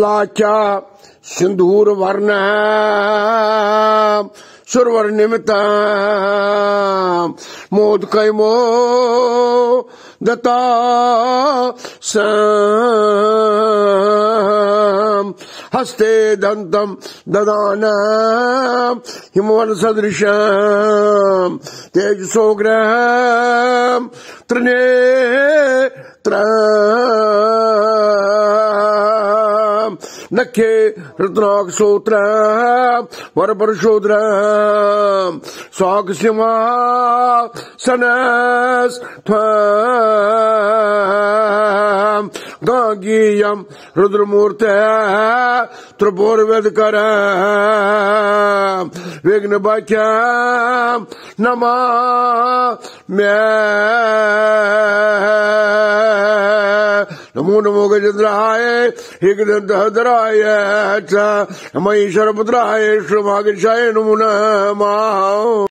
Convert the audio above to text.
لاچا سندھ سورتا مود قائمو دتا سند دم سد تیجسر تین تر नखे रत्नाक श्रोत्र वर परशोद्र स्वाग सिमा सनस गांगीयम रुद्रमूर्त त्रिपुर वेद कर विघ्न बख्या नमा मैं नमो नमो गजेन्द्राय हे गजेन्द्रधराय च मयि शरपुत्राय श्रमागच्छाय नमो नमः।